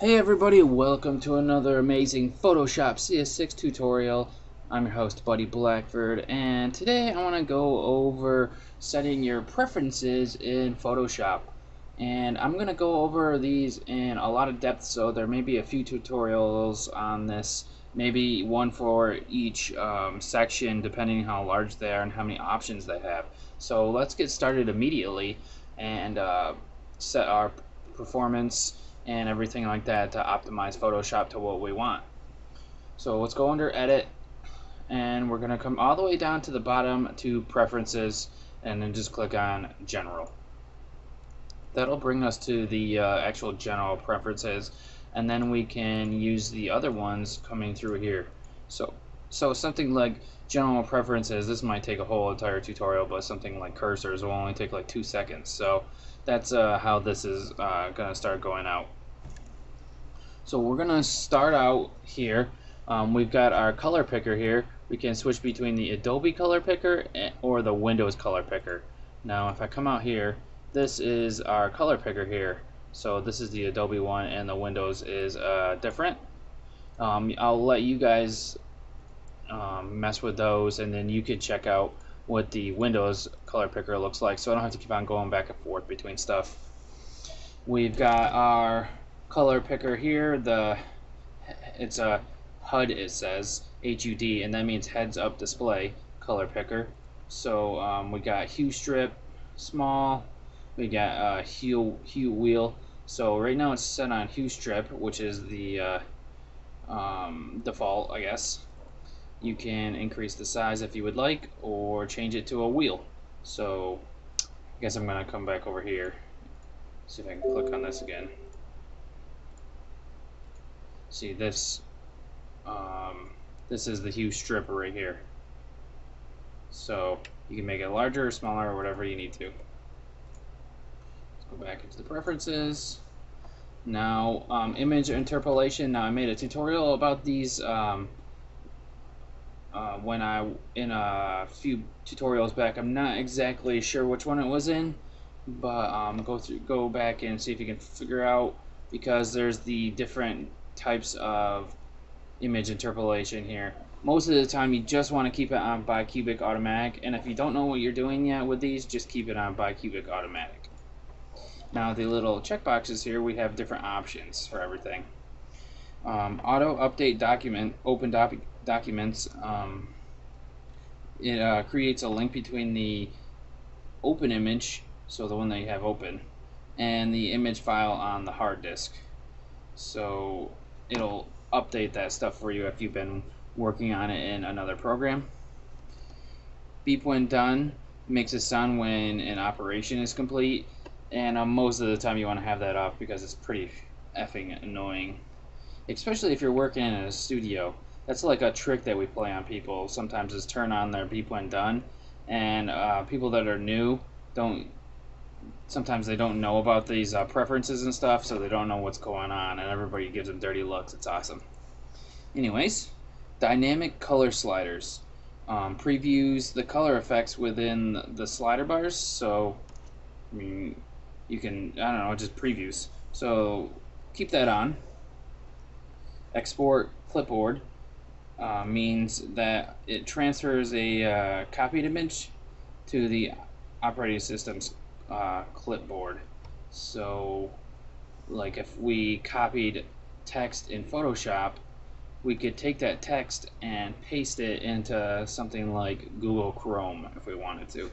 Hey everybody, welcome to another amazing Photoshop CS6 tutorial. I'm your host Buddy Blackford and today I want to go over setting your preferences in Photoshop. And I'm going to go over these in a lot of depth so there may be a few tutorials on this, maybe one for each um, section depending how large they are and how many options they have. So let's get started immediately and uh, set our performance and everything like that to optimize Photoshop to what we want. So let's go under edit and we're going to come all the way down to the bottom to preferences and then just click on general. That'll bring us to the uh, actual general preferences and then we can use the other ones coming through here. So so something like general preferences, this might take a whole entire tutorial, but something like cursors will only take like two seconds. So that's uh, how this is uh, going to start going out. So we're going to start out here. Um, we've got our color picker here. We can switch between the Adobe color picker or the Windows color picker. Now if I come out here, this is our color picker here. So this is the Adobe one and the Windows is uh, different. Um, I'll let you guys um, mess with those and then you can check out what the Windows color picker looks like so I don't have to keep on going back and forth between stuff. We've got our color picker here. The it's a HUD it says HUD and that means heads up display color picker. So um, we got hue strip small. We got uh, hue hue wheel. So right now it's set on hue strip, which is the uh, um, default, I guess. You can increase the size if you would like, or change it to a wheel. So I guess I'm gonna come back over here. See if I can click on this again see this um, this is the hue stripper right here. So you can make it larger or smaller or whatever you need to. Let's go back into the preferences. Now um, image interpolation. Now I made a tutorial about these um, uh, when I in a few tutorials back. I'm not exactly sure which one it was in but um, go through go back and see if you can figure out because there's the different types of image interpolation here. Most of the time you just want to keep it on bicubic automatic and if you don't know what you're doing yet with these just keep it on bicubic automatic. Now the little checkboxes here we have different options for everything. Um, auto update document, open doc documents, um, it uh, creates a link between the open image, so the one that you have open, and the image file on the hard disk. So it'll update that stuff for you if you've been working on it in another program. Beep when done makes a sound when an operation is complete and uh, most of the time you want to have that off because it's pretty effing annoying. Especially if you're working in a studio. That's like a trick that we play on people. Sometimes is turn on their beep when done and uh, people that are new don't sometimes they don't know about these uh, preferences and stuff, so they don't know what's going on, and everybody gives them dirty looks. It's awesome. Anyways, dynamic color sliders. Um, previews the color effects within the slider bars, so I mean, you can, I don't know, just previews. So keep that on. Export clipboard uh, means that it transfers a uh, copied image to the operating system's uh, clipboard. So, like if we copied text in Photoshop, we could take that text and paste it into something like Google Chrome if we wanted to,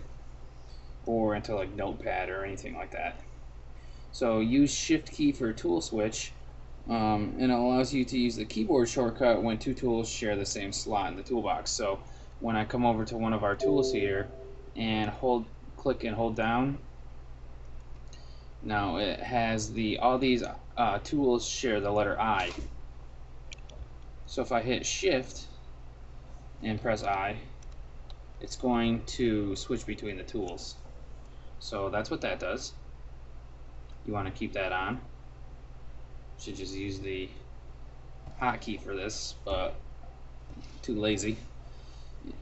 or into like Notepad or anything like that. So use Shift key for tool switch, um, and it allows you to use the keyboard shortcut when two tools share the same slot in the toolbox. So when I come over to one of our tools here and hold, click and hold down, now it has the all these uh, tools share the letter I. So if I hit Shift and press I, it's going to switch between the tools. So that's what that does. You want to keep that on. Should just use the hotkey for this, but too lazy.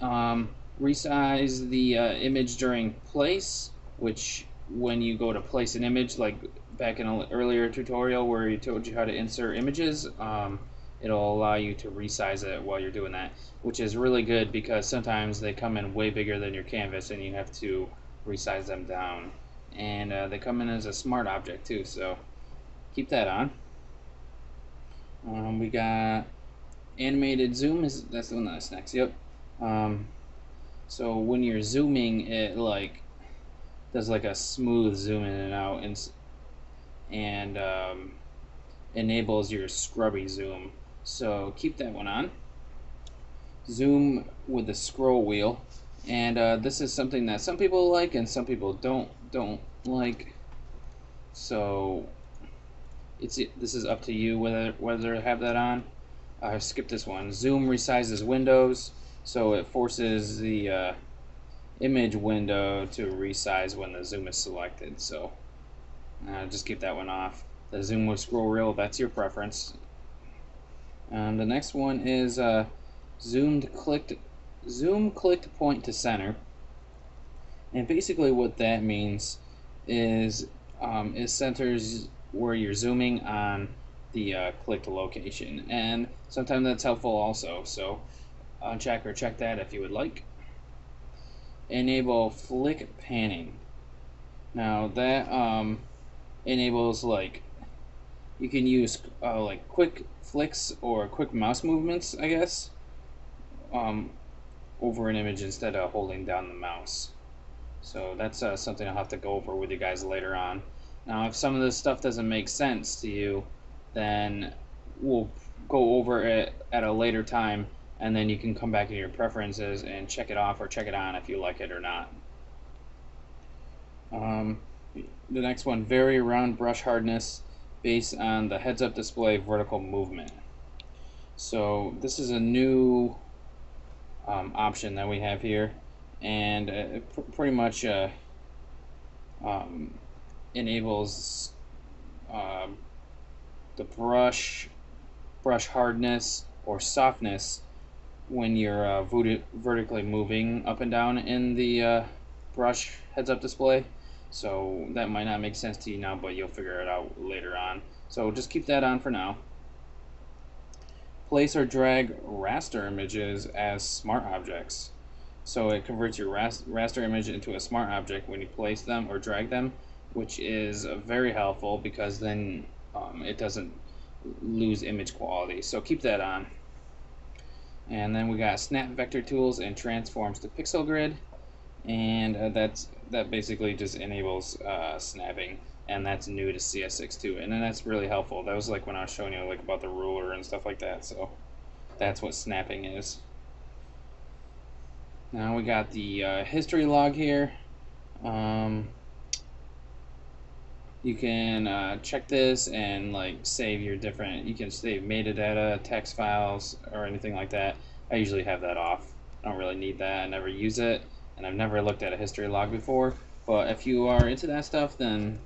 Um, resize the uh, image during place, which when you go to place an image, like back in an earlier tutorial where he told you how to insert images, um, it'll allow you to resize it while you're doing that, which is really good because sometimes they come in way bigger than your canvas and you have to resize them down. And uh, they come in as a smart object too, so keep that on. Um, we got animated zoom is that's the one that's next. Yep. Um, so when you're zooming, it like does like a smooth zoom in and out and and um, enables your scrubby zoom. So keep that one on. Zoom with the scroll wheel, and uh, this is something that some people like and some people don't don't like. So it's this is up to you whether whether to have that on. I skipped this one. Zoom resizes windows, so it forces the uh, image window to resize when the zoom is selected. So uh, just keep that one off. The zoom with scroll wheel, that's your preference. And the next one is uh, zoomed clicked, zoom clicked point to center. And basically what that means is um, it centers where you're zooming on the uh, clicked location. And sometimes that's helpful also. So uncheck or check that if you would like. Enable flick panning. Now that um, enables like you can use uh, like quick flicks or quick mouse movements, I guess, um, over an image instead of holding down the mouse. So that's uh, something I'll have to go over with you guys later on. Now, if some of this stuff doesn't make sense to you, then we'll go over it at a later time, and then you can come back in your preferences and check it off or check it on if you like it or not. Um, the next one, vary round brush hardness based on the heads-up display vertical movement. So this is a new um, option that we have here, and it pr pretty much uh, um, enables uh, the brush brush hardness or softness when you're uh, vertically moving up and down in the uh, brush heads-up display. So that might not make sense to you now, but you'll figure it out later on. So just keep that on for now. Place or drag raster images as smart objects. So it converts your raster image into a smart object when you place them or drag them which is very helpful because then um, it doesn't lose image quality. So keep that on. And then we got snap vector tools and transforms to pixel grid, and uh, that's that basically just enables uh, snapping, and that's new to CS6 too. And then that's really helpful. That was like when I was showing you like about the ruler and stuff like that. So that's what snapping is. Now we got the uh, history log here. Um, you can uh, check this and like save your different you can save metadata text files or anything like that. I usually have that off. I don't really need that. I never use it and I've never looked at a history log before. But if you are into that stuff then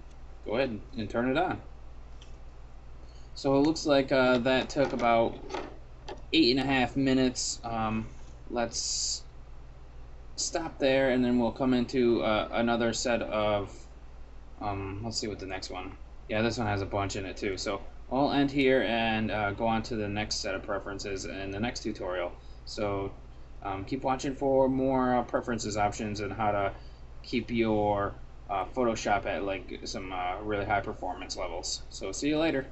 go ahead and turn it on. So it looks like uh, that took about eight and a half minutes. Um, let's stop there and then we'll come into uh, another set of um, let's see what the next one. Yeah, this one has a bunch in it too. So I'll end here and uh, go on to the next set of preferences in the next tutorial. So um, keep watching for more uh, preferences options and how to keep your uh, Photoshop at like some uh, really high performance levels. So see you later.